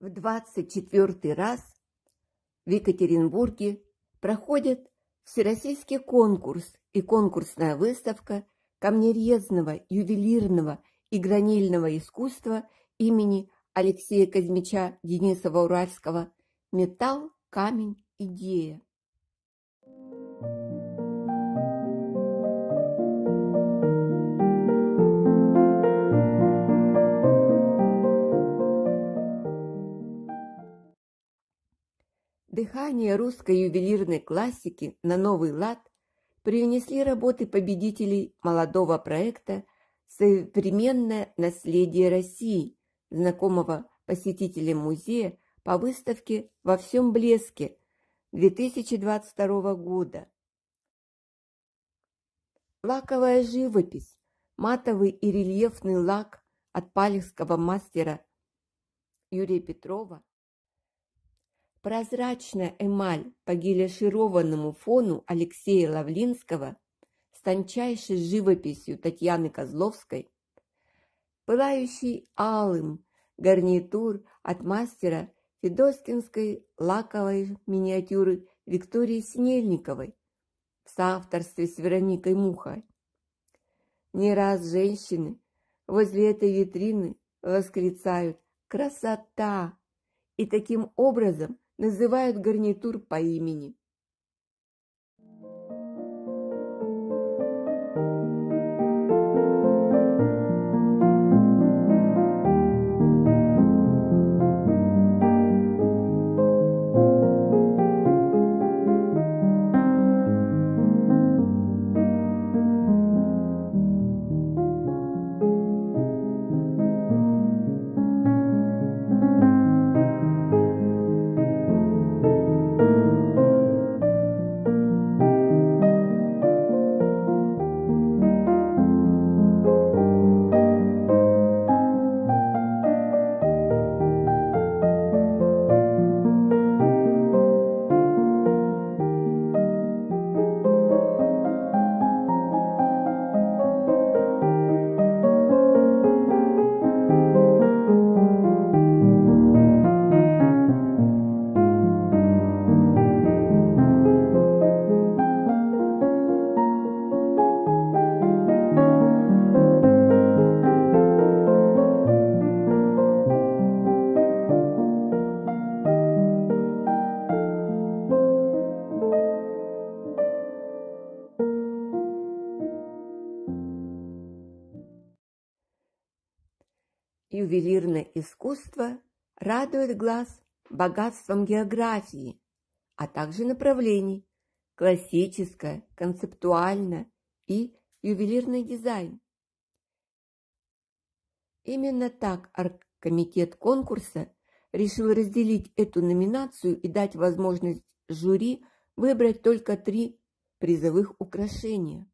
В 24 раз в Екатеринбурге проходит всероссийский конкурс и конкурсная выставка камнерезного, ювелирного и гранильного искусства имени Алексея Казмича Денисова-Уральского «Металл, камень, идея». Дыхание русской ювелирной классики на новый лад привнесли работы победителей молодого проекта «Современное наследие России», знакомого посетителям музея по выставке «Во всем блеске» 2022 года. Лаковая живопись, матовый и рельефный лак от палехского мастера Юрия Петрова Прозрачная эмаль по гелешированному фону Алексея Лавлинского с тончайшей живописью Татьяны Козловской, пылающий алым гарнитур от мастера Федоскинской лаковой миниатюры Виктории Снельниковой в соавторстве с Вероникой Мухой. Не раз женщины возле этой витрины восклицают «Красота!» и таким образом называют гарнитур по имени. Ювелирное искусство радует глаз богатством географии, а также направлений – классическое, концептуальное и ювелирный дизайн. Именно так оргкомитет конкурса решил разделить эту номинацию и дать возможность жюри выбрать только три призовых украшения.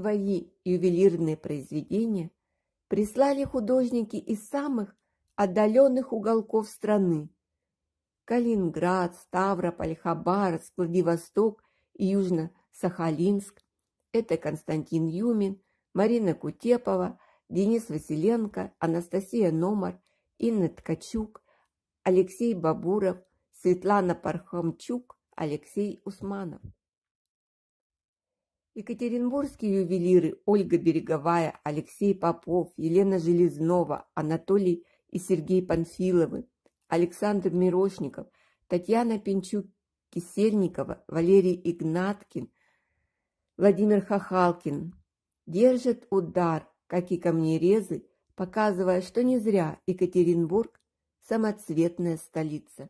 Свои ювелирные произведения прислали художники из самых отдаленных уголков страны. Калининград, Ставрополь, Хабаровск, Владивосток и Южно-Сахалинск. Это Константин Юмин, Марина Кутепова, Денис Василенко, Анастасия Номар, Инна Ткачук, Алексей Бабуров, Светлана Пархамчук, Алексей Усманов. Екатеринбургские ювелиры Ольга Береговая, Алексей Попов, Елена Железнова, Анатолий и Сергей Панфиловы, Александр Мирошников, Татьяна Пинчук-Кисельникова, Валерий Игнаткин, Владимир Хахалкин держат удар, как и камнерезы, показывая, что не зря Екатеринбург – самоцветная столица.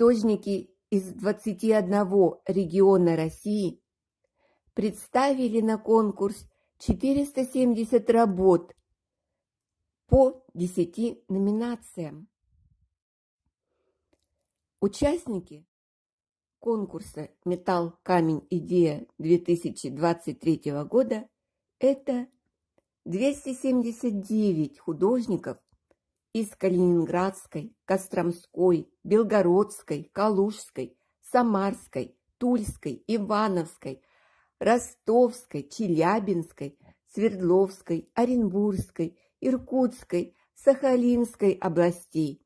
Художники из 21 региона России представили на конкурс 470 работ по 10 номинациям. Участники конкурса «Металл, камень, идея» 2023 года – это 279 художников из Калининградской, Костромской, Белгородской, Калужской, Самарской, Тульской, Ивановской, Ростовской, Челябинской, Свердловской, Оренбургской, Иркутской, Сахалинской областей,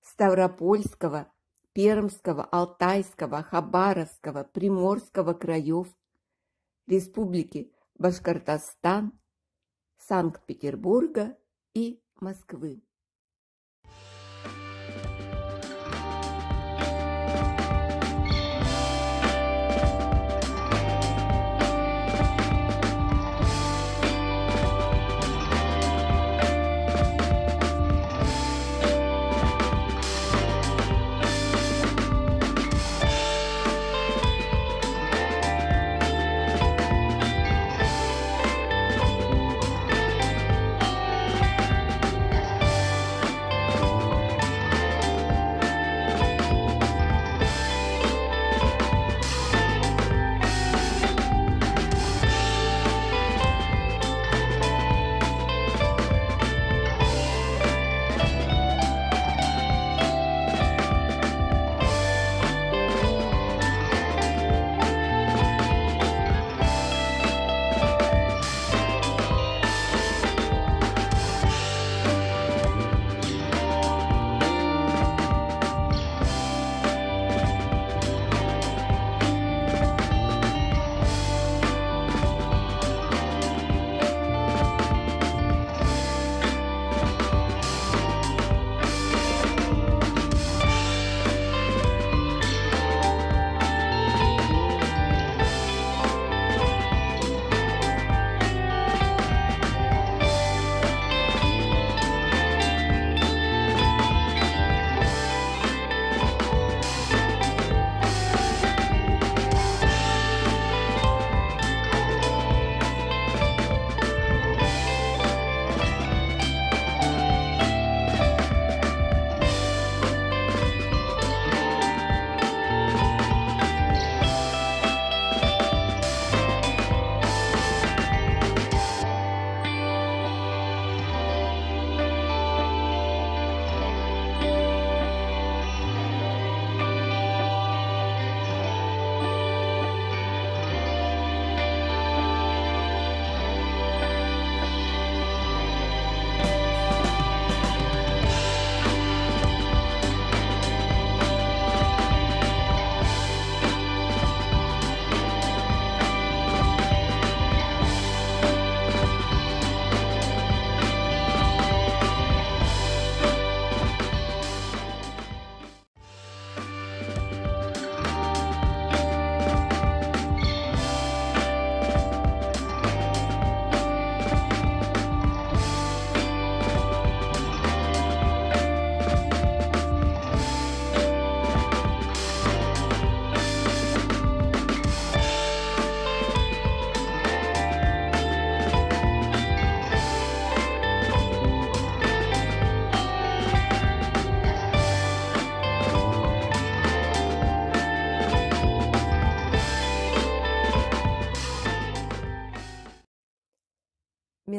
Ставропольского, Пермского, Алтайского, Хабаровского, Приморского краев, Республики Башкортостан, Санкт-Петербурга и Москвы.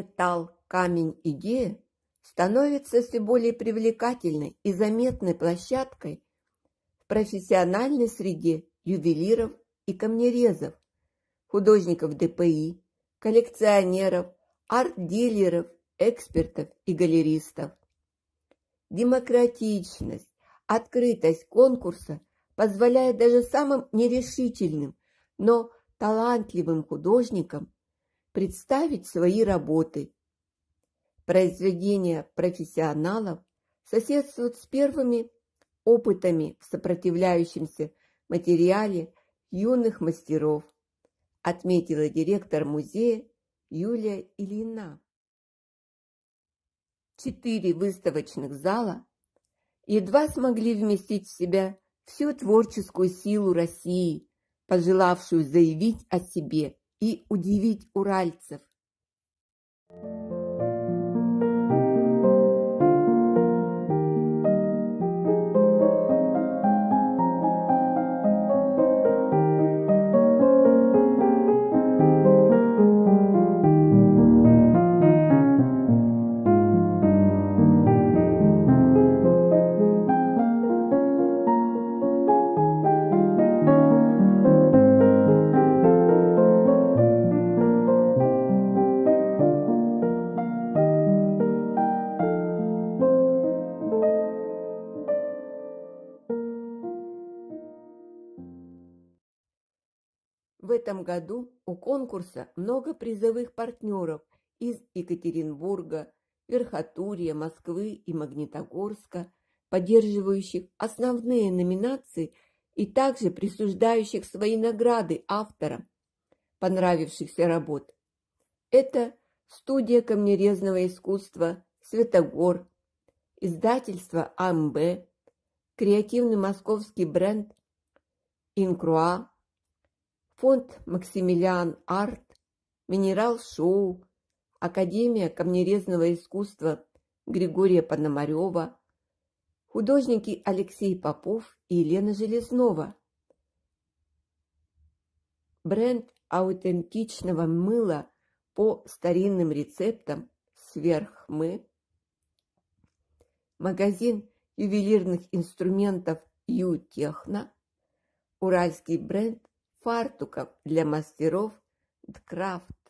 Металл, камень, идея становится все более привлекательной и заметной площадкой в профессиональной среде ювелиров и камнерезов, художников ДПИ, коллекционеров, арт-дилеров, экспертов и галеристов. Демократичность, открытость конкурса позволяет даже самым нерешительным, но талантливым художникам представить свои работы. Произведения профессионалов соседствуют с первыми опытами в сопротивляющемся материале юных мастеров, отметила директор музея Юлия Ильина. Четыре выставочных зала едва смогли вместить в себя всю творческую силу России, пожелавшую заявить о себе и удивить уральцев. Году у конкурса много призовых партнеров из Екатеринбурга, Верхотурья, Москвы и Магнитогорска, поддерживающих основные номинации и также присуждающих свои награды авторам понравившихся работ. Это студия камнерезного искусства «Светогор», издательство АМБ, креативный московский бренд «Инкруа», фонд «Максимилиан Арт», «Минерал Шоу», Академия камнерезного искусства Григория Пономарева, художники Алексей Попов и Елена Железнова. Бренд аутентичного мыла по старинным рецептам «Сверхмы», магазин ювелирных инструментов «Ю-Техно», уральский бренд фартуков для мастеров Дкрафт.